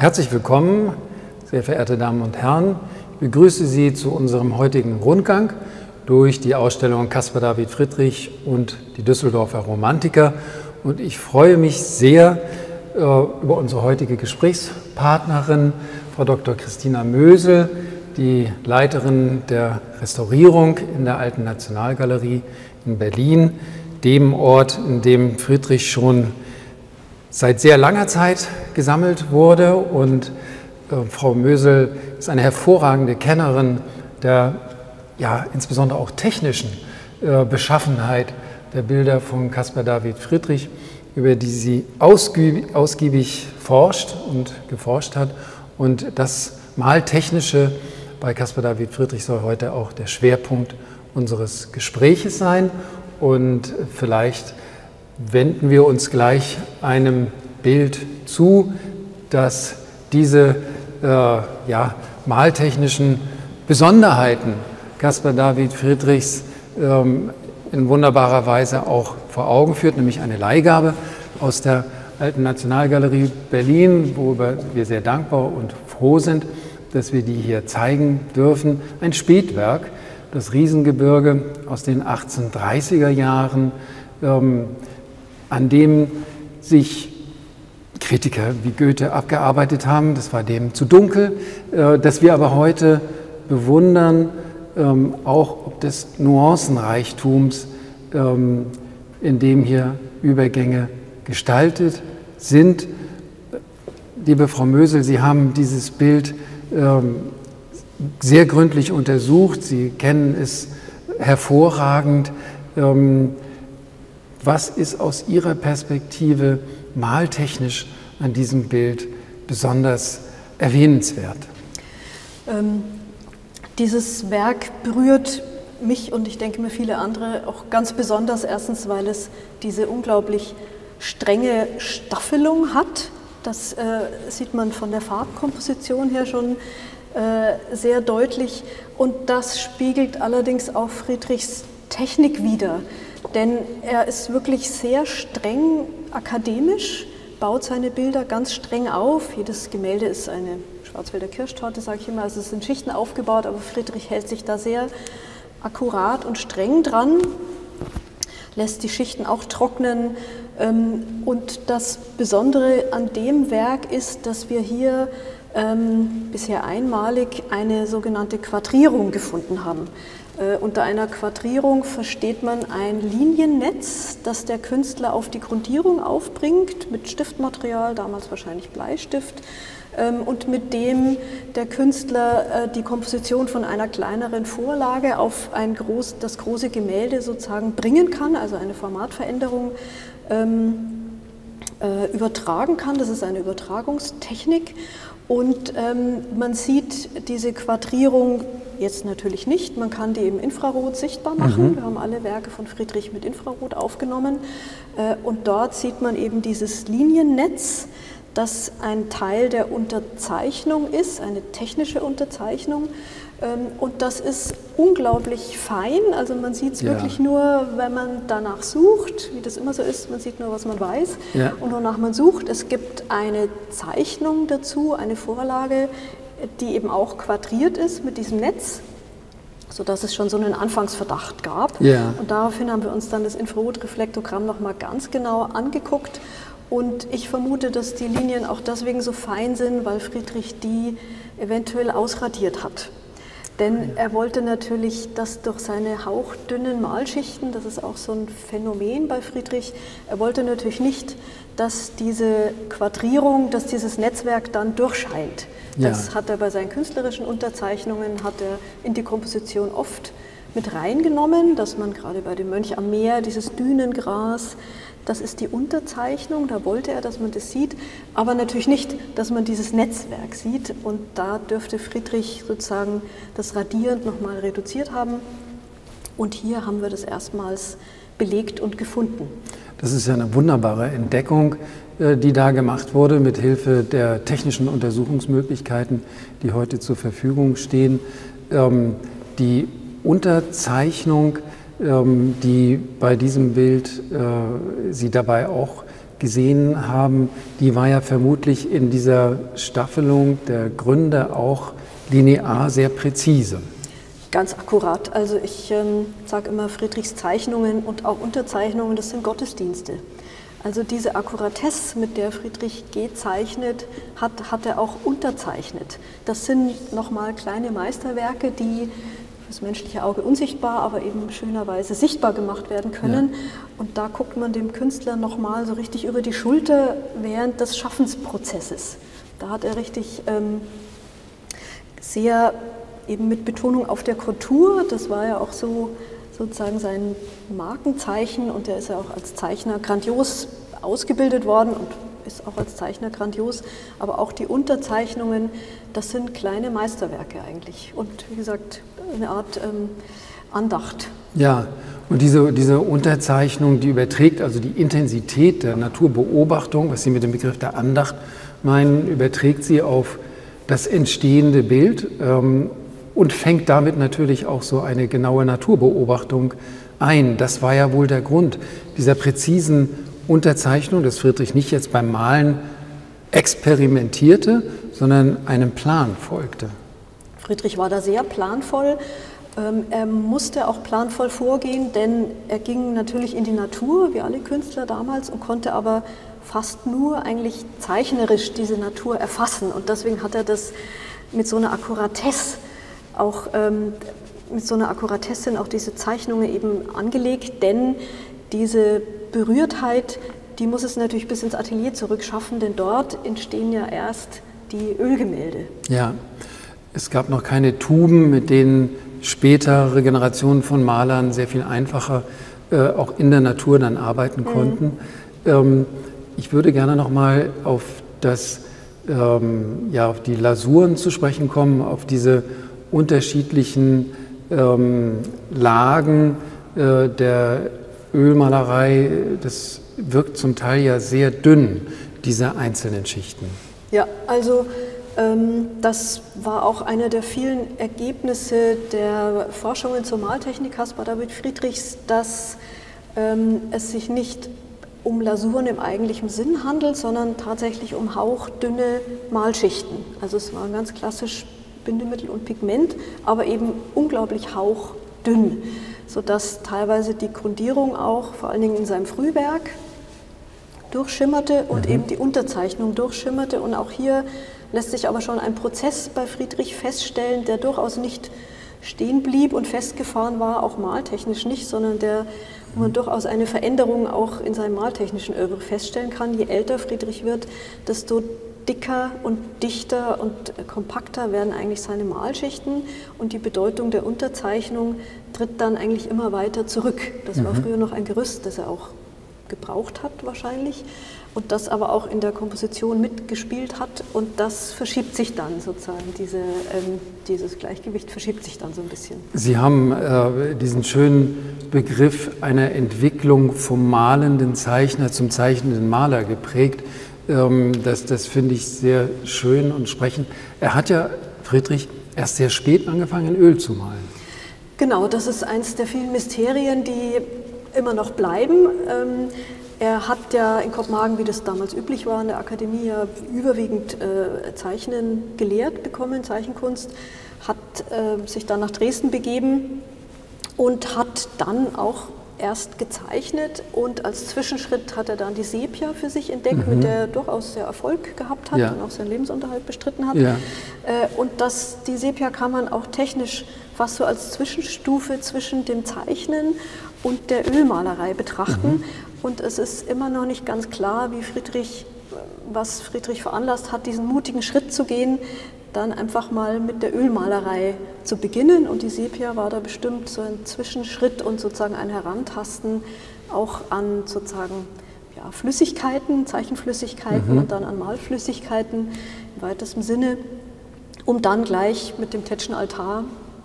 Herzlich willkommen, sehr verehrte Damen und Herren. Ich begrüße Sie zu unserem heutigen Rundgang durch die Ausstellung Caspar David Friedrich und die Düsseldorfer Romantiker. Und ich freue mich sehr äh, über unsere heutige Gesprächspartnerin, Frau Dr. Christina Mösel, die Leiterin der Restaurierung in der Alten Nationalgalerie in Berlin, dem Ort, in dem Friedrich schon seit sehr langer Zeit gesammelt wurde. Und äh, Frau Mösel ist eine hervorragende Kennerin der ja, insbesondere auch technischen äh, Beschaffenheit der Bilder von Caspar David Friedrich, über die sie ausgiebig, ausgiebig forscht und geforscht hat. Und das Maltechnische bei Caspar David Friedrich soll heute auch der Schwerpunkt unseres Gespräches sein. Und vielleicht wenden wir uns gleich einem Bild zu, das diese äh, ja, maltechnischen Besonderheiten Caspar David Friedrichs ähm, in wunderbarer Weise auch vor Augen führt, nämlich eine Leihgabe aus der Alten Nationalgalerie Berlin, worüber wir sehr dankbar und froh sind, dass wir die hier zeigen dürfen. Ein Spätwerk, das Riesengebirge aus den 1830er Jahren, ähm, an dem sich Kritiker wie Goethe abgearbeitet haben. Das war dem zu dunkel, äh, das wir aber heute bewundern, ähm, auch ob des Nuancenreichtums, ähm, in dem hier Übergänge gestaltet sind. Liebe Frau Mösel, Sie haben dieses Bild ähm, sehr gründlich untersucht. Sie kennen es hervorragend. Ähm, was ist aus Ihrer Perspektive maltechnisch an diesem Bild besonders erwähnenswert? Ähm, dieses Werk berührt mich und ich denke mir viele andere auch ganz besonders. Erstens, weil es diese unglaublich strenge Staffelung hat. Das äh, sieht man von der Farbkomposition her schon äh, sehr deutlich. Und das spiegelt allerdings auch Friedrichs Technik wider. Denn er ist wirklich sehr streng akademisch, baut seine Bilder ganz streng auf. Jedes Gemälde ist eine Schwarzwälder Kirschtorte, sage ich immer. Also es sind Schichten aufgebaut, aber Friedrich hält sich da sehr akkurat und streng dran, lässt die Schichten auch trocknen. Ähm, und das Besondere an dem Werk ist, dass wir hier ähm, bisher einmalig eine sogenannte Quadrierung gefunden haben. Äh, unter einer Quadrierung versteht man ein Liniennetz, das der Künstler auf die Grundierung aufbringt, mit Stiftmaterial, damals wahrscheinlich Bleistift, ähm, und mit dem der Künstler äh, die Komposition von einer kleineren Vorlage auf ein groß, das große Gemälde sozusagen bringen kann, also eine Formatveränderung ähm, äh, übertragen kann. Das ist eine Übertragungstechnik. Und ähm, man sieht diese Quadrierung jetzt natürlich nicht. Man kann die im Infrarot sichtbar machen. Mhm. Wir haben alle Werke von Friedrich mit Infrarot aufgenommen. Äh, und dort sieht man eben dieses Liniennetz, das ein Teil der Unterzeichnung ist, eine technische Unterzeichnung. Ähm, und das ist unglaublich fein, also man sieht es ja. wirklich nur, wenn man danach sucht, wie das immer so ist, man sieht nur, was man weiß ja. und wonach man sucht. Es gibt eine Zeichnung dazu, eine Vorlage, die eben auch quadriert ist mit diesem Netz, sodass es schon so einen Anfangsverdacht gab. Ja. Und daraufhin haben wir uns dann das Infrarotreflektogramm nochmal ganz genau angeguckt und ich vermute, dass die Linien auch deswegen so fein sind, weil Friedrich die eventuell ausradiert hat. Denn er wollte natürlich, dass durch seine hauchdünnen Malschichten, das ist auch so ein Phänomen bei Friedrich, er wollte natürlich nicht, dass diese Quadrierung, dass dieses Netzwerk dann durchscheint. Das ja. hat er bei seinen künstlerischen Unterzeichnungen, hat er in die Komposition oft mit reingenommen, dass man gerade bei dem Mönch am Meer dieses Dünengras, das ist die Unterzeichnung, da wollte er, dass man das sieht, aber natürlich nicht, dass man dieses Netzwerk sieht. Und da dürfte Friedrich sozusagen das radierend nochmal reduziert haben. Und hier haben wir das erstmals belegt und gefunden. Das ist ja eine wunderbare Entdeckung, äh, die da gemacht wurde mit Hilfe der technischen Untersuchungsmöglichkeiten, die heute zur Verfügung stehen. Ähm, die Unterzeichnung ähm, die bei diesem Bild äh, Sie dabei auch gesehen haben, die war ja vermutlich in dieser Staffelung der Gründe auch linear sehr präzise. Ganz akkurat. Also ich ähm, sage immer, Friedrichs Zeichnungen und auch Unterzeichnungen, das sind Gottesdienste. Also diese Akkuratesse, mit der Friedrich G. zeichnet, hat, hat er auch unterzeichnet. Das sind nochmal kleine Meisterwerke, die fürs menschliche Auge unsichtbar, aber eben schönerweise sichtbar gemacht werden können. Ja. Und da guckt man dem Künstler nochmal so richtig über die Schulter während des Schaffensprozesses. Da hat er richtig ähm, sehr eben mit Betonung auf der Kultur, das war ja auch so sozusagen sein Markenzeichen und er ist ja auch als Zeichner grandios ausgebildet worden und ist auch als Zeichner grandios, aber auch die Unterzeichnungen, das sind kleine Meisterwerke eigentlich und wie gesagt eine Art ähm, Andacht. Ja, und diese, diese Unterzeichnung, die überträgt also die Intensität der Naturbeobachtung, was Sie mit dem Begriff der Andacht meinen, überträgt sie auf das entstehende Bild. Ähm, und fängt damit natürlich auch so eine genaue Naturbeobachtung ein. Das war ja wohl der Grund dieser präzisen Unterzeichnung, dass Friedrich nicht jetzt beim Malen experimentierte, sondern einem Plan folgte. Friedrich war da sehr planvoll. Ähm, er musste auch planvoll vorgehen, denn er ging natürlich in die Natur, wie alle Künstler damals, und konnte aber fast nur eigentlich zeichnerisch diese Natur erfassen. Und deswegen hat er das mit so einer Akkuratesse auch ähm, mit so einer Akkuratesse sind auch diese Zeichnungen eben angelegt, denn diese Berührtheit, die muss es natürlich bis ins Atelier zurückschaffen, denn dort entstehen ja erst die Ölgemälde. Ja, es gab noch keine Tuben, mit denen spätere Generationen von Malern sehr viel einfacher äh, auch in der Natur dann arbeiten mhm. konnten. Mhm. Ähm, ich würde gerne noch mal auf das ähm, ja, auf die Lasuren zu sprechen kommen, auf diese unterschiedlichen ähm, Lagen äh, der Ölmalerei. Das wirkt zum Teil ja sehr dünn, diese einzelnen Schichten. Ja, also ähm, das war auch einer der vielen Ergebnisse der Forschungen zur Maltechnik Caspar David Friedrichs, dass ähm, es sich nicht um Lasuren im eigentlichen Sinn handelt, sondern tatsächlich um hauchdünne Malschichten. Also es war ganz klassisch Bindemittel und Pigment, aber eben unglaublich hauchdünn, sodass teilweise die Grundierung auch, vor allen Dingen in seinem Frühwerk, durchschimmerte und mhm. eben die Unterzeichnung durchschimmerte. Und auch hier lässt sich aber schon ein Prozess bei Friedrich feststellen, der durchaus nicht stehen blieb und festgefahren war, auch maltechnisch nicht, sondern der, wo man durchaus eine Veränderung auch in seinem maltechnischen Övre feststellen kann. Je älter Friedrich wird, desto dicker und dichter und kompakter werden eigentlich seine Malschichten und die Bedeutung der Unterzeichnung tritt dann eigentlich immer weiter zurück. Das mhm. war früher noch ein Gerüst, das er auch gebraucht hat wahrscheinlich und das aber auch in der Komposition mitgespielt hat und das verschiebt sich dann sozusagen, diese, ähm, dieses Gleichgewicht verschiebt sich dann so ein bisschen. Sie haben äh, diesen schönen Begriff einer Entwicklung vom malenden Zeichner zum zeichnenden Maler geprägt. Ähm, das, das finde ich sehr schön und sprechend. Er hat ja, Friedrich, erst sehr spät angefangen, Öl zu malen. Genau, das ist eines der vielen Mysterien, die immer noch bleiben. Ähm, er hat ja in Kopenhagen, wie das damals üblich war, in der Akademie ja überwiegend äh, Zeichnen gelehrt bekommen, Zeichenkunst, hat äh, sich dann nach Dresden begeben und hat dann auch erst gezeichnet und als Zwischenschritt hat er dann die Sepia für sich entdeckt, mhm. mit der er durchaus sehr Erfolg gehabt hat ja. und auch seinen Lebensunterhalt bestritten hat. Ja. Äh, und das, die Sepia kann man auch technisch fast so als Zwischenstufe zwischen dem Zeichnen und der Ölmalerei betrachten. Mhm. Und es ist immer noch nicht ganz klar, wie Friedrich, was Friedrich veranlasst hat, diesen mutigen Schritt zu gehen, dann einfach mal mit der Ölmalerei zu beginnen. Und die Sepia war da bestimmt so ein Zwischenschritt und sozusagen ein Herantasten auch an sozusagen ja, Flüssigkeiten, Zeichenflüssigkeiten mhm. und dann an Malflüssigkeiten im weitesten Sinne, um dann gleich mit dem Tetschen Altar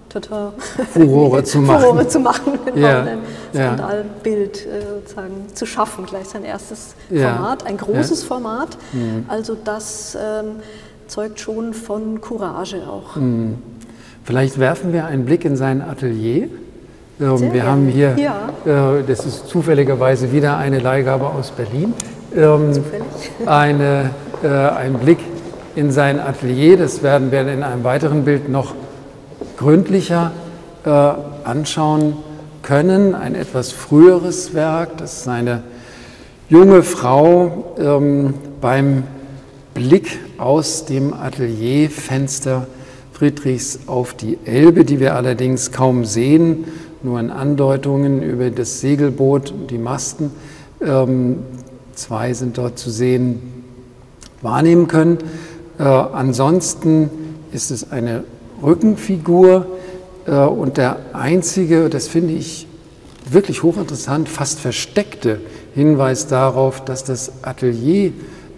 tata, Furore zu machen. Furore zu machen, genau, ja. ein Skandalbild äh, sozusagen zu schaffen, gleich sein erstes ja. Format, ein großes ja. Format. Mhm. Also das ähm, zeugt schon von Courage auch. Mhm. Vielleicht werfen wir einen Blick in sein Atelier. Ähm, wir haben hier, ja. äh, das ist zufälligerweise wieder eine Leihgabe aus Berlin. ähm, eine, äh, ein Blick in sein Atelier. Das werden wir in einem weiteren Bild noch gründlicher äh, anschauen können. Ein etwas früheres Werk, das ist eine junge Frau ähm, beim Blick aus dem Atelierfenster Friedrichs auf die Elbe, die wir allerdings kaum sehen, nur in Andeutungen über das Segelboot und die Masten. Ähm, zwei sind dort zu sehen, wahrnehmen können. Äh, ansonsten ist es eine Rückenfigur äh, und der einzige, das finde ich wirklich hochinteressant, fast versteckte Hinweis darauf, dass das Atelier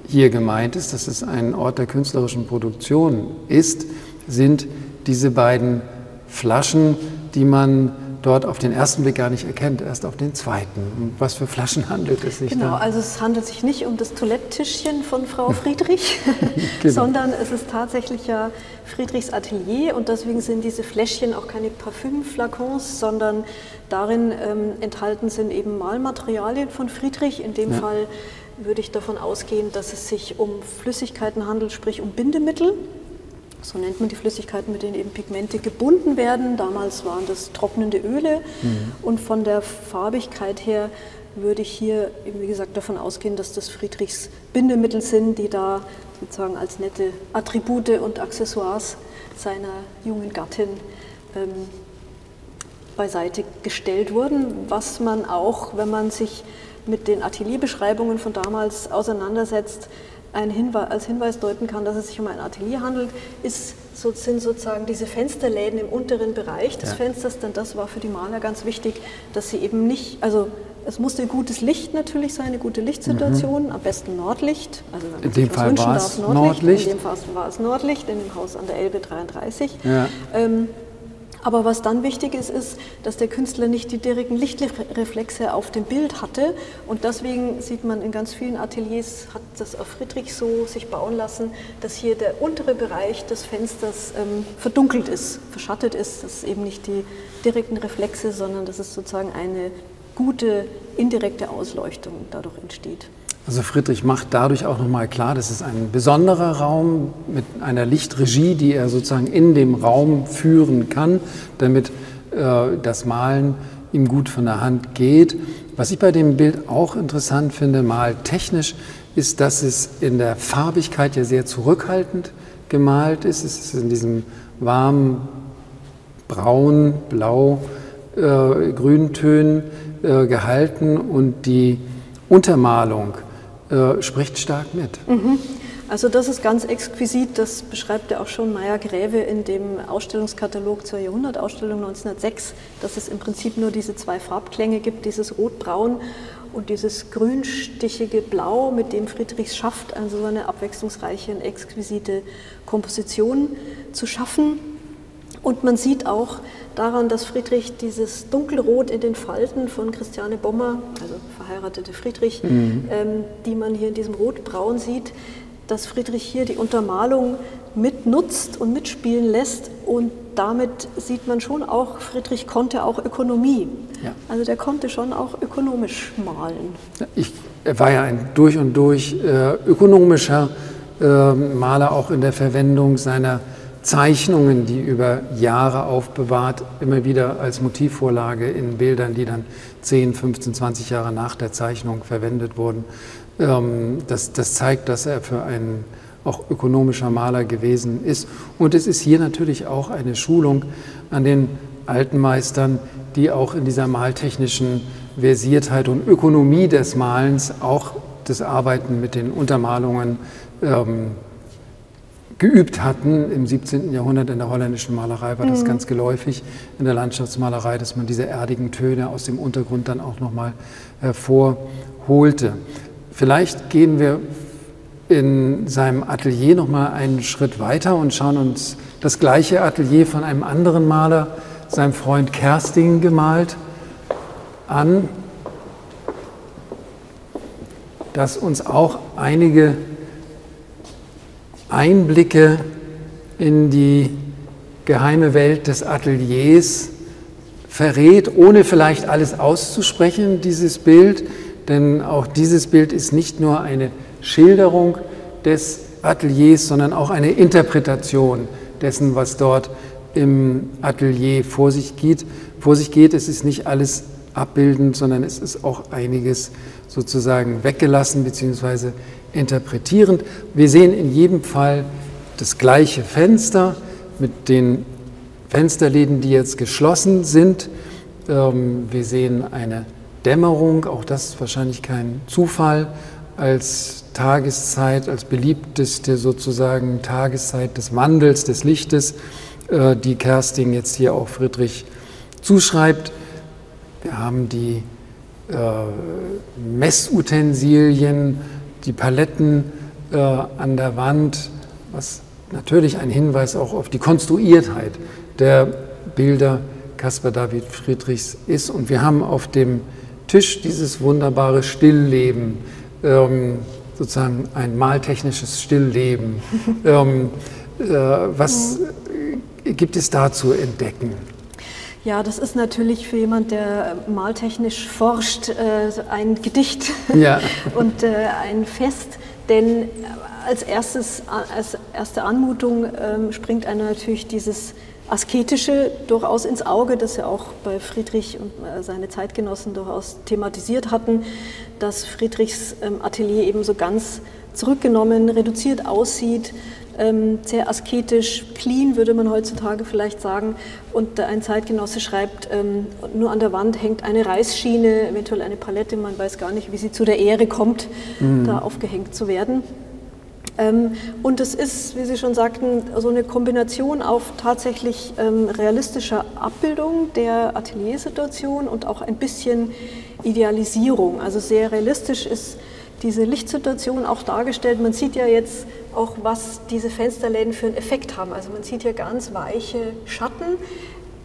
hier gemeint ist, dass es ein Ort der künstlerischen Produktion ist, sind diese beiden Flaschen, die man dort auf den ersten Blick gar nicht erkennt, erst auf den zweiten. Um was für Flaschen handelt es sich genau, da? Genau, also es handelt sich nicht um das Toiletttischchen von Frau Friedrich, genau. sondern es ist tatsächlich ja Friedrichs Atelier und deswegen sind diese Fläschchen auch keine Parfümflakons, sondern darin ähm, enthalten sind eben Malmaterialien von Friedrich, in dem ja. Fall würde ich davon ausgehen, dass es sich um Flüssigkeiten handelt, sprich um Bindemittel. So nennt man die Flüssigkeiten, mit denen eben Pigmente gebunden werden. Damals waren das trocknende Öle. Mhm. Und von der Farbigkeit her würde ich hier, eben wie gesagt, davon ausgehen, dass das Friedrichs Bindemittel sind, die da sozusagen als nette Attribute und Accessoires seiner jungen Gattin ähm, beiseite gestellt wurden, was man auch, wenn man sich mit den Atelierbeschreibungen von damals auseinandersetzt, Hinweis, als Hinweis deuten kann, dass es sich um ein Atelier handelt, ist, so, sind sozusagen diese Fensterläden im unteren Bereich des ja. Fensters, denn das war für die Maler ganz wichtig, dass sie eben nicht, also es musste gutes Licht natürlich sein, eine gute Lichtsituation, mhm. am besten Nordlicht. Also in dem Fall war es Nordlicht. Nordlicht. In dem Fall war es Nordlicht, in dem Haus an der Elbe 33. Ja. Ähm, aber was dann wichtig ist, ist, dass der Künstler nicht die direkten Lichtreflexe auf dem Bild hatte. Und deswegen sieht man in ganz vielen Ateliers, hat das auch Friedrich so sich bauen lassen, dass hier der untere Bereich des Fensters ähm, verdunkelt ist, verschattet ist. Das ist eben nicht die direkten Reflexe, sondern dass es sozusagen eine gute indirekte Ausleuchtung dadurch entsteht. Also Friedrich macht dadurch auch nochmal klar, das ist ein besonderer Raum mit einer Lichtregie, die er sozusagen in dem Raum führen kann, damit äh, das Malen ihm gut von der Hand geht. Was ich bei dem Bild auch interessant finde, mal technisch, ist, dass es in der Farbigkeit ja sehr zurückhaltend gemalt ist. Es ist in diesem warmen Braun, Blau, äh, Grüntönen äh, gehalten und die Untermalung äh, spricht stark mit. Mhm. Also das ist ganz exquisit, das beschreibt ja auch schon Meier Gräve in dem Ausstellungskatalog zur Jahrhundertausstellung 1906, dass es im Prinzip nur diese zwei Farbklänge gibt, dieses Rot-Braun und dieses grünstichige Blau, mit dem Friedrichs schafft, also so eine abwechslungsreiche und exquisite Komposition zu schaffen. Und man sieht auch daran, dass Friedrich dieses Dunkelrot in den Falten von Christiane Bommer, also verheiratete Friedrich, mhm. ähm, die man hier in diesem Rotbraun sieht, dass Friedrich hier die Untermalung mitnutzt und mitspielen lässt und damit sieht man schon auch, Friedrich konnte auch Ökonomie. Ja. Also der konnte schon auch ökonomisch malen. Ich, er war ja ein durch und durch äh, ökonomischer äh, Maler, auch in der Verwendung seiner Zeichnungen, die über Jahre aufbewahrt, immer wieder als Motivvorlage in Bildern, die dann 10, 15, 20 Jahre nach der Zeichnung verwendet wurden. Ähm, das, das zeigt, dass er für einen auch ökonomischer Maler gewesen ist. Und es ist hier natürlich auch eine Schulung an den alten Meistern, die auch in dieser maltechnischen Versiertheit und Ökonomie des Malens auch das Arbeiten mit den Untermalungen ähm, geübt hatten. Im 17. Jahrhundert in der holländischen Malerei war das mhm. ganz geläufig, in der Landschaftsmalerei, dass man diese erdigen Töne aus dem Untergrund dann auch nochmal hervorholte. Vielleicht gehen wir in seinem Atelier nochmal einen Schritt weiter und schauen uns das gleiche Atelier von einem anderen Maler, seinem Freund Kersting, gemalt an, das uns auch einige Einblicke in die geheime Welt des Ateliers verrät, ohne vielleicht alles auszusprechen, dieses Bild, denn auch dieses Bild ist nicht nur eine Schilderung des Ateliers, sondern auch eine Interpretation dessen, was dort im Atelier vor sich geht. Vor sich geht. Es ist nicht alles abbildend, sondern es ist auch einiges sozusagen weggelassen bzw. interpretierend. Wir sehen in jedem Fall das gleiche Fenster mit den Fensterläden, die jetzt geschlossen sind. Ähm, wir sehen eine Dämmerung, auch das ist wahrscheinlich kein Zufall, als Tageszeit, als beliebteste sozusagen Tageszeit des Wandels, des Lichtes, äh, die Kersting jetzt hier auch Friedrich zuschreibt. Wir haben die äh, Messutensilien, die Paletten äh, an der Wand, was natürlich ein Hinweis auch auf die Konstruiertheit der Bilder Caspar David Friedrichs ist. Und wir haben auf dem Tisch dieses wunderbare Stillleben, ähm, sozusagen ein maltechnisches Stillleben. ähm, äh, was gibt es da zu entdecken? Ja, das ist natürlich für jemand, der maltechnisch forscht, äh, ein Gedicht ja. und äh, ein Fest, denn als, erstes, als erste Anmutung ähm, springt einer natürlich dieses Asketische durchaus ins Auge, das ja auch bei Friedrich und äh, seine Zeitgenossen durchaus thematisiert hatten, dass Friedrichs ähm, Atelier eben so ganz zurückgenommen, reduziert aussieht, sehr asketisch, clean würde man heutzutage vielleicht sagen. Und ein Zeitgenosse schreibt, ähm, nur an der Wand hängt eine Reißschiene, eventuell eine Palette, man weiß gar nicht, wie sie zu der Ehre kommt, mhm. da aufgehängt zu werden. Ähm, und es ist, wie Sie schon sagten, so eine Kombination auf tatsächlich ähm, realistischer Abbildung der Ateliersituation und auch ein bisschen Idealisierung. Also sehr realistisch ist diese Lichtsituation auch dargestellt. Man sieht ja jetzt auch, was diese Fensterläden für einen Effekt haben. Also man sieht hier ganz weiche Schatten,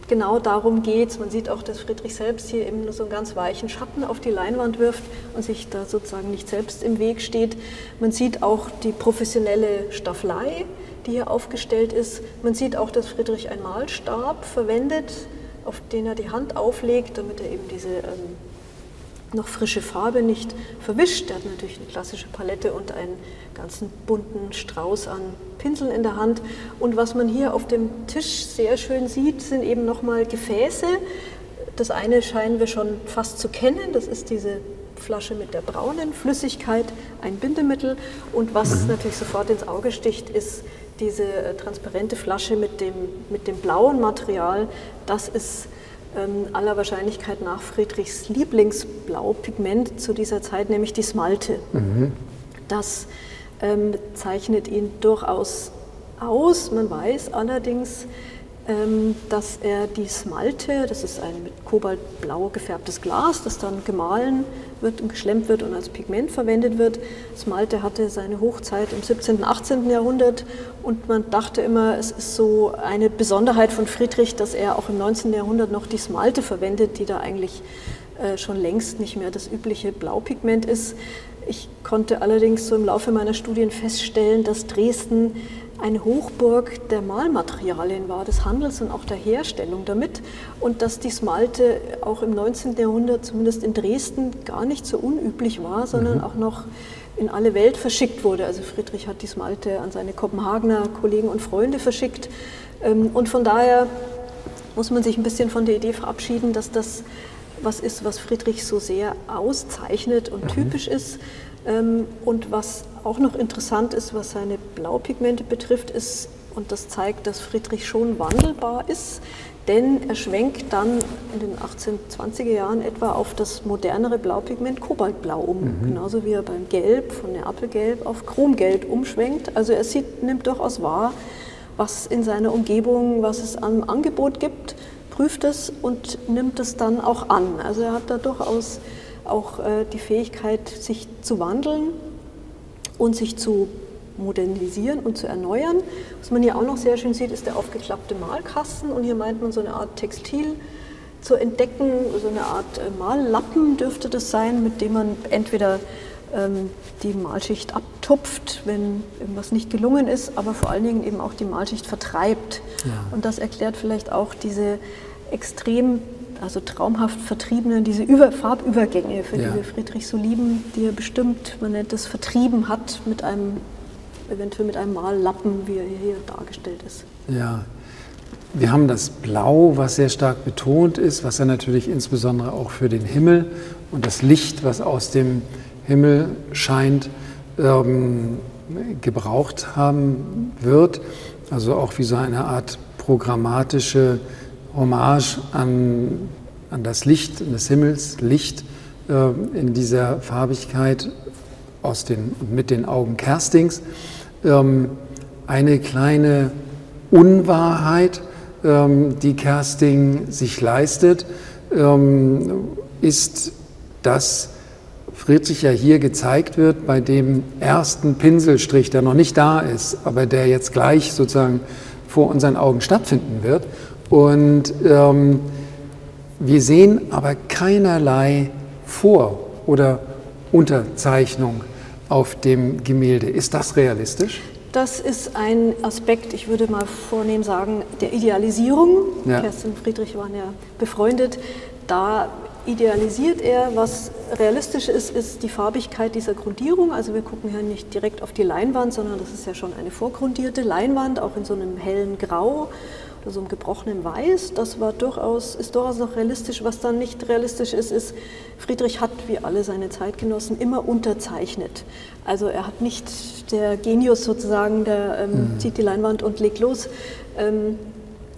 genau darum geht es. Man sieht auch, dass Friedrich selbst hier eben nur so einen ganz weichen Schatten auf die Leinwand wirft und sich da sozusagen nicht selbst im Weg steht. Man sieht auch die professionelle Staffelei, die hier aufgestellt ist. Man sieht auch, dass Friedrich einen Malstab verwendet, auf den er die Hand auflegt, damit er eben diese ähm, noch frische Farbe nicht verwischt. Er hat natürlich eine klassische Palette und einen ganzen bunten Strauß an Pinseln in der Hand. Und was man hier auf dem Tisch sehr schön sieht, sind eben nochmal Gefäße. Das eine scheinen wir schon fast zu kennen, das ist diese Flasche mit der braunen Flüssigkeit, ein Bindemittel. Und was mhm. natürlich sofort ins Auge sticht, ist diese äh, transparente Flasche mit dem, mit dem blauen Material. Das ist aller Wahrscheinlichkeit nach Friedrichs Lieblingsblaupigment zu dieser Zeit, nämlich die Smalte. Mhm. Das ähm, zeichnet ihn durchaus aus. Man weiß allerdings, ähm, dass er die Smalte, das ist ein mit kobaltblau gefärbtes Glas, das dann gemahlen wird und geschlemmt wird und als Pigment verwendet wird. Smalte hatte seine Hochzeit im 17. und 18. Jahrhundert und man dachte immer, es ist so eine Besonderheit von Friedrich, dass er auch im 19. Jahrhundert noch die Smalte verwendet, die da eigentlich äh, schon längst nicht mehr das übliche Blaupigment ist. Ich konnte allerdings so im Laufe meiner Studien feststellen, dass Dresden eine Hochburg der Malmaterialien war, des Handels und auch der Herstellung damit und dass die Smalte auch im 19. Jahrhundert, zumindest in Dresden, gar nicht so unüblich war, sondern mhm. auch noch in alle Welt verschickt wurde. Also Friedrich hat die Smalte an seine Kopenhagener Kollegen und Freunde verschickt ähm, und von daher muss man sich ein bisschen von der Idee verabschieden, dass das was ist, was Friedrich so sehr auszeichnet und mhm. typisch ist. Ähm, und was auch noch interessant ist, was seine Blaupigmente betrifft, ist, und das zeigt, dass Friedrich schon wandelbar ist, denn er schwenkt dann in den 1820er Jahren etwa auf das modernere Blaupigment Kobaltblau um, mhm. genauso wie er beim Gelb von Neapelgelb auf Chromgelb umschwenkt. Also er sieht, nimmt durchaus wahr, was in seiner Umgebung, was es am Angebot gibt, prüft es und nimmt es dann auch an. Also er hat da durchaus auch äh, die Fähigkeit, sich zu wandeln und sich zu modernisieren und zu erneuern. Was man hier auch noch sehr schön sieht, ist der aufgeklappte Malkasten und hier meint man so eine Art Textil zu entdecken, so eine Art äh, Mallappen dürfte das sein, mit dem man entweder ähm, die Malschicht abtupft, wenn irgendwas nicht gelungen ist, aber vor allen Dingen eben auch die Malschicht vertreibt. Ja. Und das erklärt vielleicht auch diese extrem also traumhaft vertriebenen, diese Über Farbübergänge, für ja. die wir Friedrich so lieben, die er bestimmt, man nennt das, vertrieben hat mit einem, eventuell mit einem Mallappen, wie er hier dargestellt ist. Ja, wir haben das Blau, was sehr stark betont ist, was er natürlich insbesondere auch für den Himmel und das Licht, was aus dem Himmel scheint, ähm, gebraucht haben wird. Also auch wie so eine Art programmatische Hommage an, an das Licht des Himmels, Licht äh, in dieser Farbigkeit aus den, mit den Augen Kerstings. Ähm, eine kleine Unwahrheit, ähm, die Kersting sich leistet, ähm, ist, dass Friedrich ja hier gezeigt wird bei dem ersten Pinselstrich, der noch nicht da ist, aber der jetzt gleich sozusagen vor unseren Augen stattfinden wird. Und ähm, wir sehen aber keinerlei Vor- oder Unterzeichnung auf dem Gemälde. Ist das realistisch? Das ist ein Aspekt, ich würde mal vornehm sagen, der Idealisierung. Ja. Kerstin und Friedrich waren ja befreundet. Da idealisiert er. Was realistisch ist, ist die Farbigkeit dieser Grundierung. Also wir gucken ja nicht direkt auf die Leinwand, sondern das ist ja schon eine vorgrundierte Leinwand, auch in so einem hellen Grau so einem gebrochenen Weiß. Das war durchaus, ist durchaus noch realistisch. Was dann nicht realistisch ist, ist, Friedrich hat, wie alle seine Zeitgenossen, immer unterzeichnet. Also er hat nicht der Genius sozusagen, der ähm, mhm. zieht die Leinwand und legt los, ähm,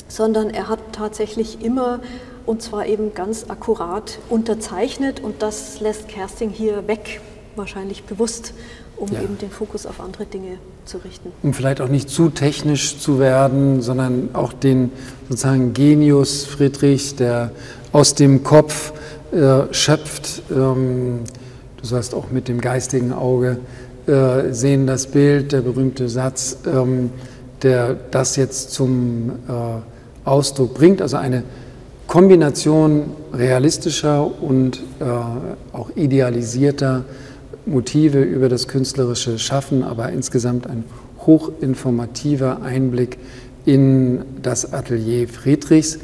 sondern er hat tatsächlich immer und zwar eben ganz akkurat unterzeichnet und das lässt Kersting hier weg, wahrscheinlich bewusst, um ja. eben den Fokus auf andere Dinge zu richten. Um vielleicht auch nicht zu technisch zu werden, sondern auch den sozusagen Genius Friedrichs, der aus dem Kopf äh, schöpft. Ähm, du sollst auch mit dem geistigen Auge äh, sehen das Bild, der berühmte Satz, ähm, der das jetzt zum äh, Ausdruck bringt, also eine Kombination realistischer und äh, auch idealisierter Motive über das künstlerische Schaffen, aber insgesamt ein hochinformativer Einblick in das Atelier Friedrichs.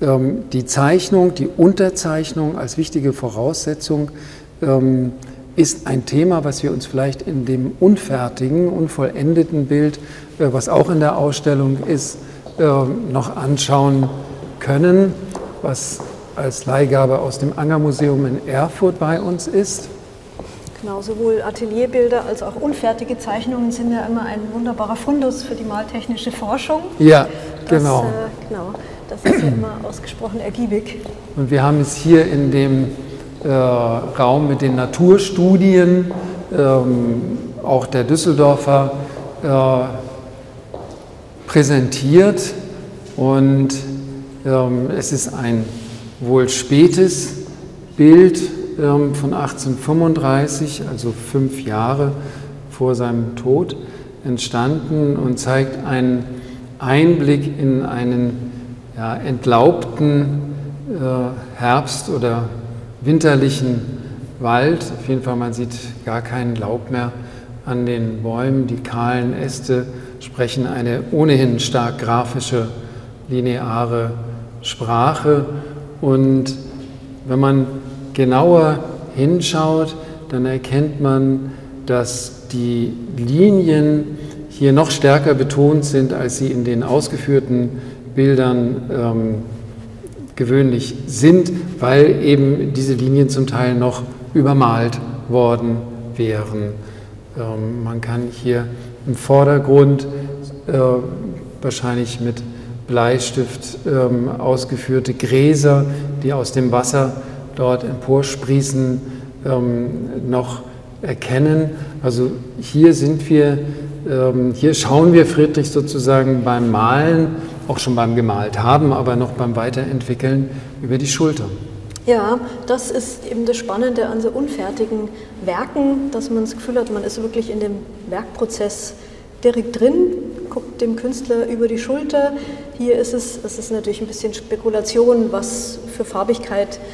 Ähm, die Zeichnung, die Unterzeichnung als wichtige Voraussetzung ähm, ist ein Thema, was wir uns vielleicht in dem unfertigen, unvollendeten Bild, äh, was auch in der Ausstellung ist, äh, noch anschauen können was als Leihgabe aus dem Angermuseum in Erfurt bei uns ist. Genau, sowohl Atelierbilder als auch unfertige Zeichnungen sind ja immer ein wunderbarer Fundus für die maltechnische Forschung. Ja, das, genau. Äh, genau. Das ist ja immer ausgesprochen ergiebig. Und wir haben es hier in dem äh, Raum mit den Naturstudien, ähm, auch der Düsseldorfer, äh, präsentiert. Und ähm, es ist ein wohl spätes Bild von 1835, also fünf Jahre vor seinem Tod, entstanden und zeigt einen Einblick in einen ja, entlaubten äh, Herbst- oder winterlichen Wald. Auf jeden Fall, man sieht gar keinen Laub mehr an den Bäumen. Die kahlen Äste sprechen eine ohnehin stark grafische, lineare Sprache. Und wenn man genauer hinschaut, dann erkennt man, dass die Linien hier noch stärker betont sind, als sie in den ausgeführten Bildern ähm, gewöhnlich sind, weil eben diese Linien zum Teil noch übermalt worden wären. Ähm, man kann hier im Vordergrund äh, wahrscheinlich mit Bleistift ähm, ausgeführte Gräser, die aus dem Wasser dort emporsprießen, ähm, noch erkennen. Also hier sind wir, ähm, hier schauen wir Friedrich sozusagen beim Malen, auch schon beim gemalt haben, aber noch beim Weiterentwickeln über die Schulter. Ja, das ist eben das Spannende an so unfertigen Werken, dass man das Gefühl hat, man ist wirklich in dem Werkprozess direkt drin, guckt dem Künstler über die Schulter. Hier ist es, es ist natürlich ein bisschen Spekulation, was für Farbigkeit ähm,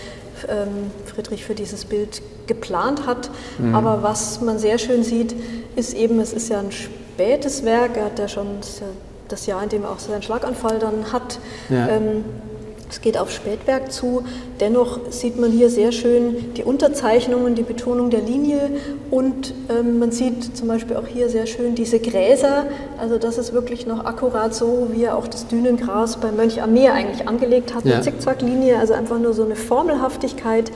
Friedrich für dieses Bild geplant hat. Mhm. Aber was man sehr schön sieht, ist eben, es ist ja ein spätes Werk, er hat ja schon das Jahr, in dem er auch seinen Schlaganfall dann hat. Ja. Ähm, Es geht auf Spätwerk zu. Dennoch sieht man hier sehr schön die Unterzeichnungen, die Betonung der Linie und ähm, man sieht zum Beispiel auch hier sehr schön diese Gräser. Also das ist wirklich noch akkurat so, wie er auch das Dünengras bei Mönch am Meer eigentlich angelegt hat, ja. eine Zickzacklinie. Also einfach nur so eine Formelhaftigkeit,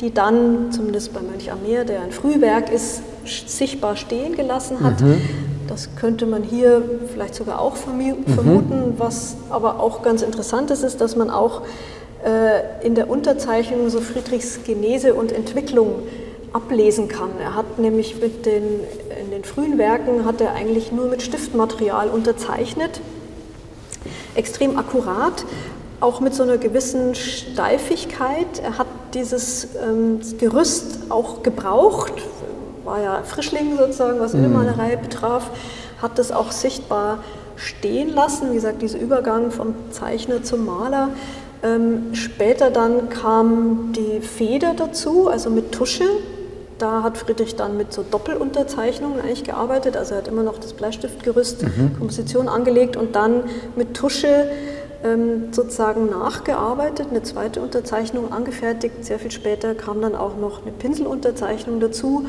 die dann zumindest bei Mönch am Meer, der ein Frühwerk ist, sichtbar stehen gelassen hat. Mhm. Das könnte man hier vielleicht sogar auch mhm. vermuten. Mhm. Was aber auch ganz interessant ist, ist, dass man auch äh, in der Unterzeichnung so Friedrichs Genese und Entwicklung ablesen kann. Er hat nämlich mit den, in den frühen Werken hat er eigentlich nur mit Stiftmaterial unterzeichnet, extrem akkurat, auch mit so einer gewissen Steifigkeit. Er hat dieses ähm, Gerüst auch gebraucht war ja Frischling sozusagen, was Ölmalerei mhm. betraf, hat das auch sichtbar stehen lassen. Wie gesagt, dieser Übergang vom Zeichner zum Maler. Ähm, später dann kam die Feder dazu, also mit Tusche. Da hat Friedrich dann mit so Doppelunterzeichnungen eigentlich gearbeitet. Also er hat immer noch das Bleistiftgerüst, mhm. Komposition angelegt und dann mit Tusche sozusagen nachgearbeitet, eine zweite Unterzeichnung angefertigt. Sehr viel später kam dann auch noch eine Pinselunterzeichnung dazu.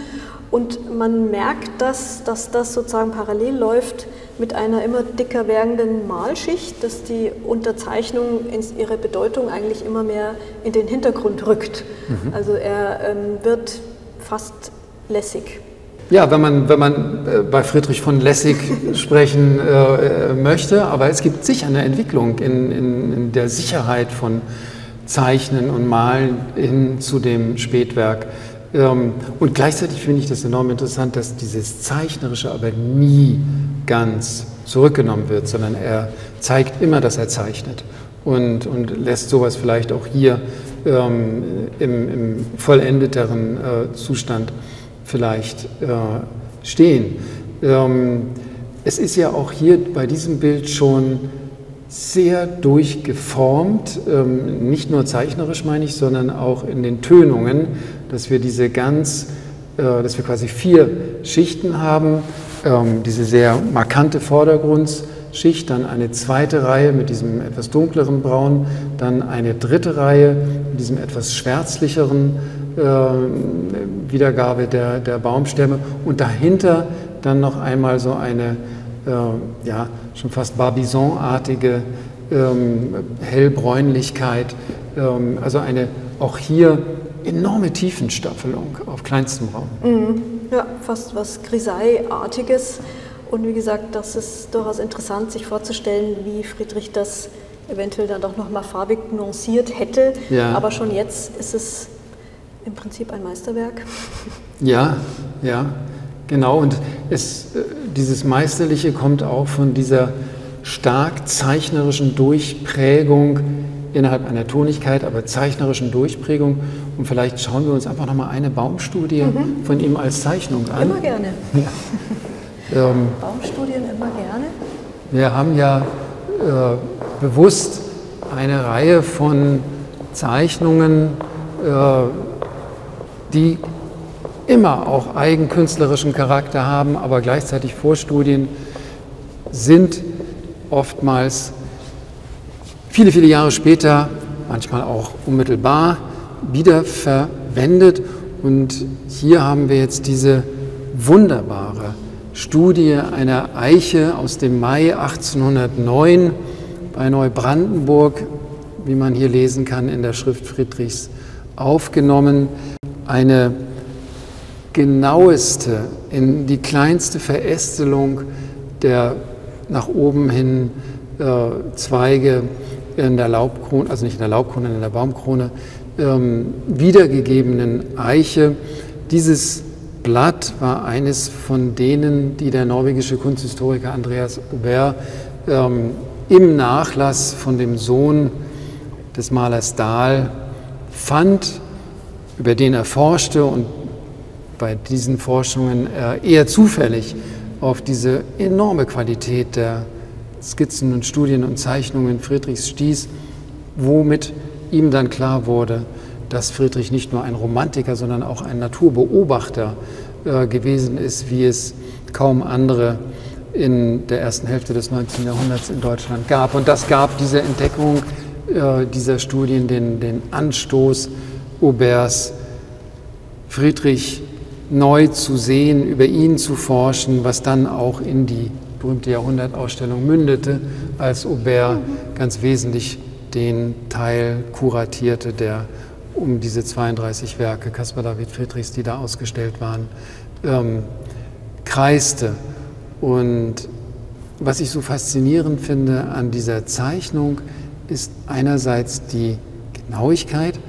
Und man merkt, dass, dass das sozusagen parallel läuft mit einer immer dicker werdenden Malschicht, dass die Unterzeichnung in ihre Bedeutung eigentlich immer mehr in den Hintergrund rückt. Mhm. Also er ähm, wird fast lässig. Ja, wenn man, wenn man äh, bei Friedrich von Lessig sprechen äh, äh, möchte, aber es gibt sicher eine Entwicklung in, in, in, der Sicherheit von Zeichnen und Malen hin zu dem Spätwerk. Ähm, und gleichzeitig finde ich das enorm interessant, dass dieses Zeichnerische aber nie ganz zurückgenommen wird, sondern er zeigt immer, dass er zeichnet und, und lässt sowas vielleicht auch hier ähm, im, im vollendeteren äh, Zustand vielleicht äh, stehen. Ähm, es ist ja auch hier bei diesem Bild schon sehr durchgeformt, ähm, nicht nur zeichnerisch meine ich, sondern auch in den Tönungen, dass wir diese ganz, äh, dass wir quasi vier Schichten haben, ähm, diese sehr markante Vordergrundschicht, dann eine zweite Reihe mit diesem etwas dunkleren Braun, dann eine dritte Reihe mit diesem etwas schwärzlicheren Wiedergabe der, der Baumstämme und dahinter dann noch einmal so eine äh, ja, schon fast Barbizon-artige ähm, Hellbräunlichkeit, ähm, also eine auch hier enorme Tiefenstaffelung auf kleinstem Raum. Mhm. Ja, fast was Grisaille-artiges. Und wie gesagt, das ist durchaus interessant, sich vorzustellen, wie Friedrich das eventuell dann doch nochmal farbig nuanciert hätte. Ja. Aber schon jetzt ist es im Prinzip ein Meisterwerk. Ja, ja, genau. Und es, äh, dieses Meisterliche kommt auch von dieser stark zeichnerischen Durchprägung innerhalb einer Tonigkeit, aber zeichnerischen Durchprägung. Und vielleicht schauen wir uns einfach nochmal eine Baumstudie mhm. von ihm als Zeichnung an. Immer gerne. Ja. ähm, Baumstudien immer gerne. Wir haben ja äh, bewusst eine Reihe von Zeichnungen äh, die immer auch eigenkünstlerischen Charakter haben, aber gleichzeitig Vorstudien sind oftmals viele, viele Jahre später, manchmal auch unmittelbar, wieder verwendet. Und hier haben wir jetzt diese wunderbare Studie einer Eiche aus dem Mai 1809 bei Neubrandenburg, wie man hier lesen kann in der Schrift Friedrichs, aufgenommen eine genaueste, in die kleinste Verästelung der nach oben hin äh, Zweige in der Laubkrone, also nicht in der Laubkrone, in der Baumkrone, ähm, wiedergegebenen Eiche. Dieses Blatt war eines von denen, die der norwegische Kunsthistoriker Andreas Aubert ähm, im Nachlass von dem Sohn des Malers Dahl fand über den er forschte und bei diesen Forschungen eher zufällig auf diese enorme Qualität der Skizzen und Studien und Zeichnungen Friedrichs stieß, womit ihm dann klar wurde, dass Friedrich nicht nur ein Romantiker, sondern auch ein Naturbeobachter äh, gewesen ist, wie es kaum andere in der ersten Hälfte des 19. Jahrhunderts in Deutschland gab. Und das gab diese Entdeckung äh, dieser Studien den, den Anstoß, Aubers Friedrich neu zu sehen, über ihn zu forschen, was dann auch in die berühmte Jahrhundertausstellung mündete, als Aubert ganz wesentlich den Teil kuratierte, der um diese 32 Werke Caspar David Friedrichs, die da ausgestellt waren, ähm, kreiste. Und was ich so faszinierend finde an dieser Zeichnung, ist einerseits die Genauigkeit,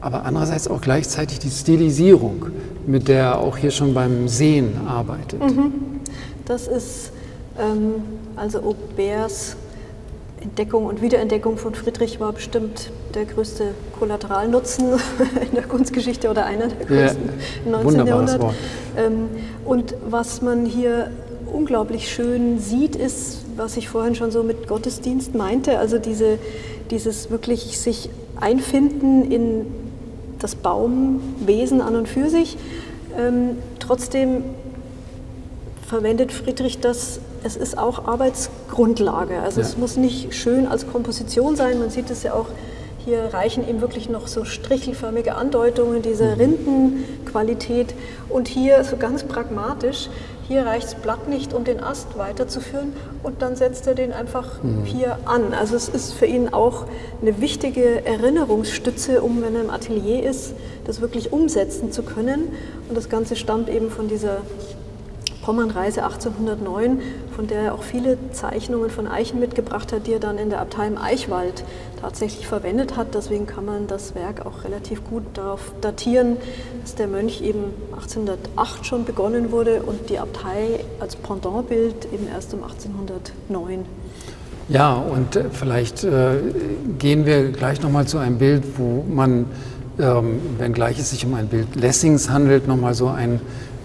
aber andererseits auch gleichzeitig die Stilisierung, mit der er auch hier schon beim Sehen arbeitet. Mhm. Das ist ähm, also Auberts Entdeckung und Wiederentdeckung von Friedrich war bestimmt der größte Kollateralnutzen in der Kunstgeschichte oder einer der größten ja, im 19. Jahrhundert. Ähm, und was man hier unglaublich schön sieht, ist, was ich vorhin schon so mit Gottesdienst meinte, also diese, dieses wirklich sich einfinden in das Baumwesen an und für sich. Ähm, trotzdem verwendet Friedrich das es ist auch Arbeitsgrundlage. Also ja. es muss nicht schön als Komposition sein. Man sieht es ja auch, hier reichen ihm wirklich noch so strichelförmige Andeutungen dieser mhm. Rindenqualität. Und hier so ganz pragmatisch, hier reicht das Blatt nicht, um den Ast weiterzuführen und dann setzt er den einfach mhm. hier an. Also es ist für ihn auch eine wichtige Erinnerungsstütze, um, wenn er im Atelier ist, das wirklich umsetzen zu können. Und das Ganze stammt eben von dieser Pommernreise 1809, von der er auch viele Zeichnungen von Eichen mitgebracht hat, die er dann in der Abtei im Eichwald tatsächlich verwendet hat. Deswegen kann man das Werk auch relativ gut darauf datieren, dass der Mönch eben 1808 schon begonnen wurde und die Abtei als Pendantbild eben erst um 1809. Ja, und äh, vielleicht äh, gehen wir gleich nochmal zu einem Bild, wo man, ähm, wenngleich es sich um ein Bild Lessings handelt, nochmal so ein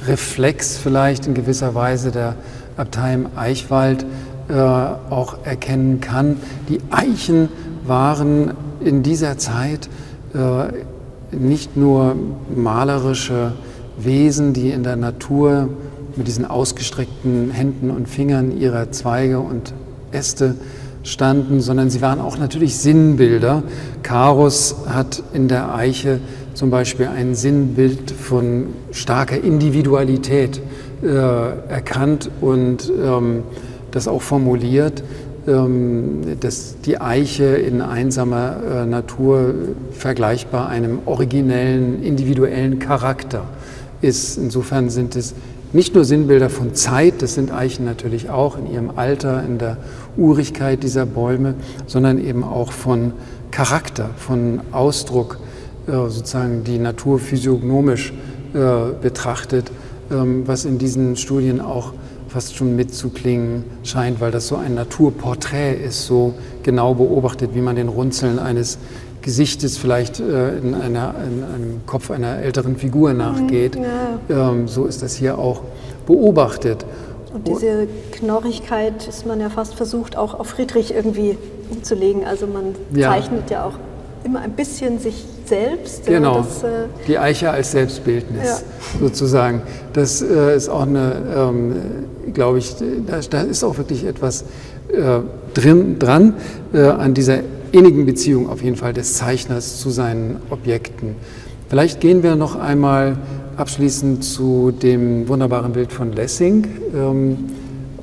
Reflex vielleicht in gewisser Weise der Abtei im Eichwald äh, auch erkennen kann. Die Eichen waren in dieser Zeit äh, nicht nur malerische Wesen, die in der Natur mit diesen ausgestreckten Händen und Fingern ihrer Zweige und Äste standen, sondern sie waren auch natürlich Sinnbilder. Karus hat in der Eiche zum Beispiel ein Sinnbild von starker Individualität äh, erkannt und ähm, das auch formuliert, ähm, dass die Eiche in einsamer äh, Natur vergleichbar einem originellen, individuellen Charakter ist. Insofern sind es nicht nur Sinnbilder von Zeit, das sind Eichen natürlich auch in ihrem Alter, in der Urigkeit dieser Bäume, sondern eben auch von Charakter, von Ausdruck, sozusagen die Natur physiognomisch äh, betrachtet, ähm, was in diesen Studien auch fast schon mitzuklingen scheint, weil das so ein Naturporträt ist, so genau beobachtet, wie man den Runzeln eines Gesichtes vielleicht äh, in, einer, in einem Kopf einer älteren Figur mhm, nachgeht. Ja. Ähm, so ist das hier auch beobachtet. Und diese Knorrigkeit ist man ja fast versucht, auch auf Friedrich irgendwie umzulegen. Also man zeichnet ja, ja auch immer ein bisschen sich selbst. Genau, das, äh die Eiche als Selbstbildnis ja. sozusagen. Das äh, ist auch eine, ähm, glaube ich, da, da, ist auch wirklich etwas äh, drin, dran äh, an dieser innigen Beziehung auf jeden Fall des Zeichners zu seinen Objekten. Vielleicht gehen wir noch einmal abschließend zu dem wunderbaren Bild von Lessing ähm,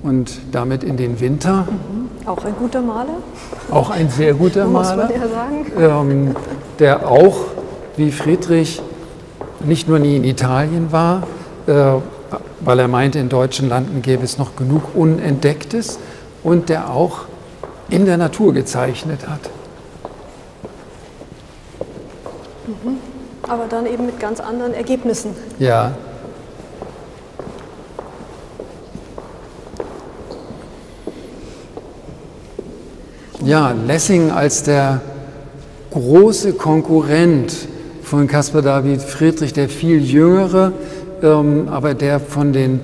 und damit in den Winter. Mhm. Auch ein guter Maler. Auch ein sehr guter Maler, muss man ja sagen. Ähm, der auch wie Friedrich nicht nur nie in Italien war, äh, weil er meinte, in deutschen Landen gäbe es noch genug Unentdecktes und der auch in der Natur gezeichnet hat. Mhm. Aber dann eben mit ganz anderen Ergebnissen. Ja, Ja, Lessing als der große Konkurrent von Caspar David Friedrich, der viel jüngere, ähm, aber der von den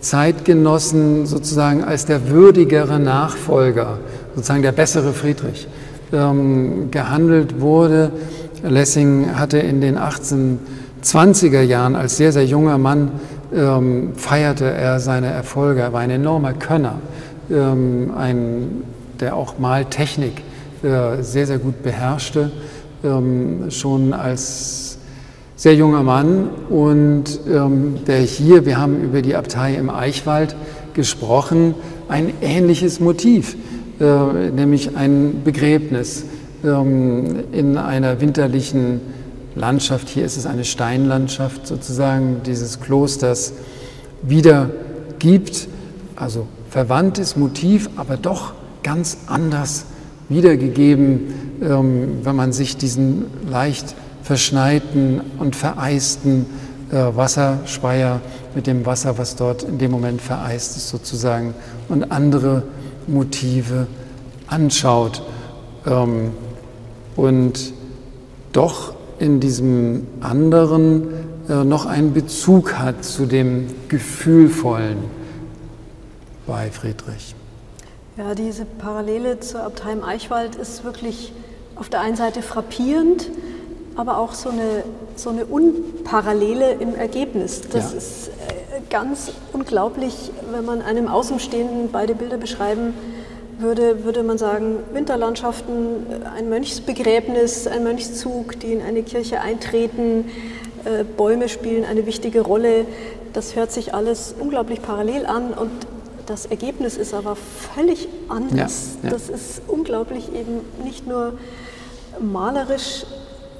Zeitgenossen sozusagen als der würdigere Nachfolger, sozusagen der bessere Friedrich, ähm, gehandelt wurde. Lessing hatte in den 1820er Jahren als sehr, sehr junger Mann ähm, feierte er seine Erfolge. Er war ein enormer Könner, ähm, ein der auch Maltechnik äh, sehr, sehr gut beherrschte, ähm, schon als sehr junger Mann und ähm, der hier, wir haben über die Abtei im Eichwald gesprochen, ein ähnliches Motiv, äh, nämlich ein Begräbnis ähm, in einer winterlichen Landschaft. Hier ist es eine Steinlandschaft sozusagen dieses Klosters wieder gibt, also verwandtes Motiv, aber doch ganz anders wiedergegeben, ähm, wenn man sich diesen leicht verschneiten und vereisten äh, Wasserspeier mit dem Wasser, was dort in dem Moment vereist ist sozusagen, und andere Motive anschaut. Ähm, und doch in diesem anderen äh, noch einen Bezug hat zu dem Gefühlvollen bei Friedrich. Ja, diese Parallele zur Abtei im Eichwald ist wirklich auf der einen Seite frappierend, aber auch so eine, so eine Unparallele im Ergebnis. Das ja. ist äh, ganz unglaublich, wenn man einem Außenstehenden beide Bilder beschreiben würde, würde man sagen, Winterlandschaften, äh, ein Mönchsbegräbnis, ein Mönchszug, die in eine Kirche eintreten, äh, Bäume spielen eine wichtige Rolle. Das hört sich alles unglaublich parallel an und das Ergebnis ist aber völlig anders. Ja, ja. Das ist unglaublich eben nicht nur malerisch,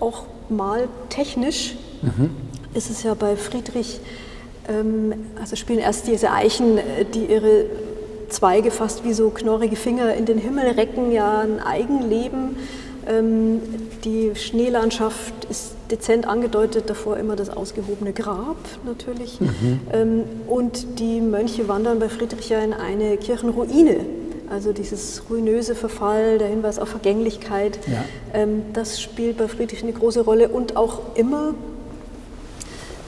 auch maltechnisch. Mhm. Ist es ja bei Friedrich, ähm, also spielen erst diese Eichen, äh, die ihre Zweige fast wie so knorrige Finger in den Himmel recken, ja ein Eigenleben. Ähm, die Schneelandschaft ist dezent angedeutet, davor immer das ausgehobene Grab natürlich. Mhm. Ähm, und die Mönche wandern bei Friedrich ja in eine Kirchenruine. Also dieses ruinöse Verfall, der Hinweis auf Vergänglichkeit, ja. Ähm, das spielt bei Friedrich eine große Rolle und auch immer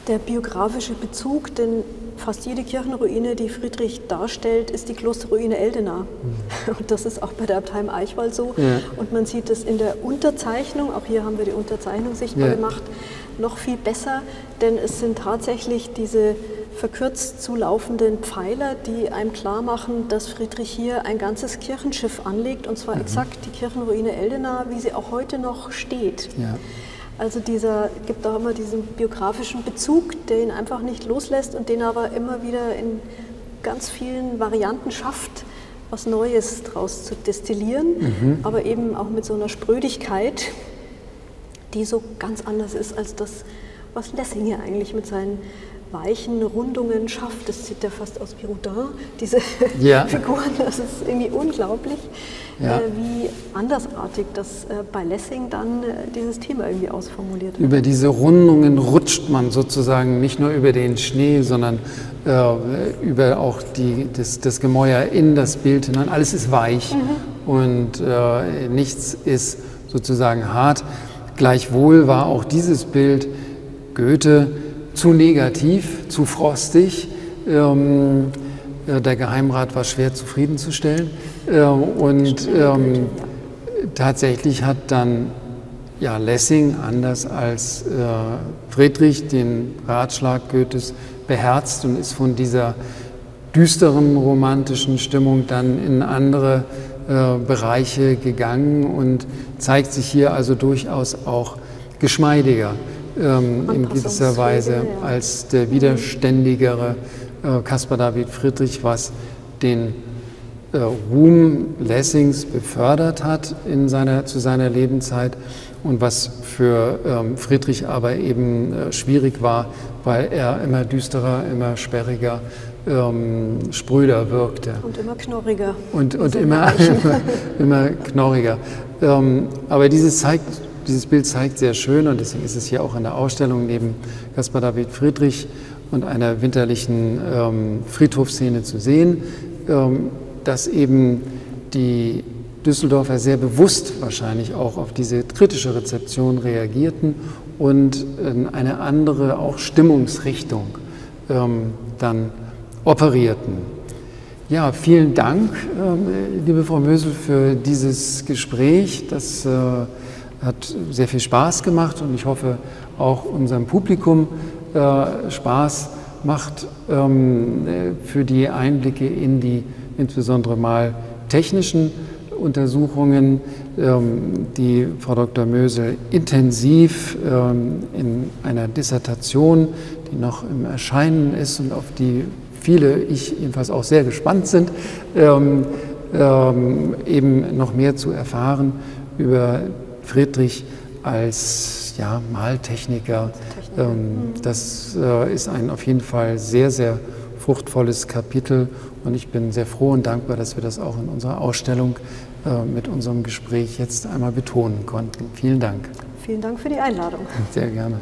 der biografische Bezug, denn fast jede Kirchenruine, die Friedrich darstellt, ist die Klosterruine Eldena. Mhm. Und das ist auch bei der Abtei im Eichwald so. Ja. Und man sieht es in der Unterzeichnung, auch hier haben wir die Unterzeichnung sichtbar ja. gemacht, noch viel besser, denn es sind tatsächlich diese verkürzt zulaufenden Pfeiler, die einem klar machen, dass Friedrich hier ein ganzes Kirchenschiff anlegt, und zwar mhm. exakt die Kirchenruine Eldena, wie sie auch heute noch steht. Ja. Also dieser gibt auch immer diesen biografischen Bezug, der ihn einfach nicht loslässt und den aber immer wieder in ganz vielen Varianten schafft, was Neues daraus zu destillieren, mhm. aber eben auch mit so einer Sprödigkeit, die so ganz anders ist als das, was Lessing hier eigentlich mit seinen weichen Rundungen schafft. Das sieht ja fast aus wie Rodin, diese ja. Figuren. Das ist irgendwie unglaublich, ja. äh, wie andersartig das äh, bei Lessing dann äh, dieses Thema irgendwie ausformuliert wird. Über diese Rundungen rutscht man sozusagen nicht nur über den Schnee, sondern äh, über auch die, das, das, Gemäuer in das Bild hinein. Alles ist weich mhm. und äh, nichts ist sozusagen hart. Gleichwohl war auch dieses Bild Goethe zu negativ, zu frostig. Ähm, äh, der Geheimrat war schwer zufriedenzustellen. Äh, und ähm, tatsächlich hat dann ja, Lessing, anders als äh, Friedrich, den Ratschlag Goethes beherzt und ist von dieser düsteren romantischen Stimmung dann in andere äh, Bereiche gegangen und zeigt sich hier also durchaus auch geschmeidiger ähm, in gewisser Weise als der widerständigere äh, Caspar David Friedrich, was den äh, Ruhm Lessings befördert hat in seiner, zu seiner Lebenszeit und was für ähm, Friedrich aber eben äh, schwierig war, weil er immer düsterer, immer sperriger, ähm, spröder wirkte. Und immer knorriger. Und, und immer, immer, immer, knorriger. Ähm, aber dieses zeigt dieses Bild zeigt sehr schön, und deswegen ist es hier auch in der Ausstellung neben Caspar David Friedrich und einer winterlichen ähm, Friedhofsszene zu sehen, ähm, dass eben die Düsseldorfer sehr bewusst wahrscheinlich auch auf diese kritische Rezeption reagierten und in eine andere auch Stimmungsrichtung ähm, dann operierten. Ja, vielen Dank, ähm, liebe Frau Mösel, für dieses Gespräch. Das äh, hat sehr viel Spaß gemacht und ich hoffe auch unserem Publikum äh, Spaß macht ähm, für die Einblicke in die insbesondere mal technischen Untersuchungen, ähm, die Frau Dr. Mösel intensiv ähm, in einer Dissertation, die noch im Erscheinen ist und auf die viele, ich jedenfalls auch sehr gespannt sind, ähm, eben noch mehr zu erfahren über Friedrich als ja, Maltechniker. Das äh, ist ein auf jeden Fall sehr, sehr fruchtvolles Kapitel und ich bin sehr froh und dankbar, dass wir das auch in unserer Ausstellung äh, mit unserem Gespräch jetzt einmal betonen konnten. Vielen Dank. Vielen Dank für die Einladung. Sehr gerne.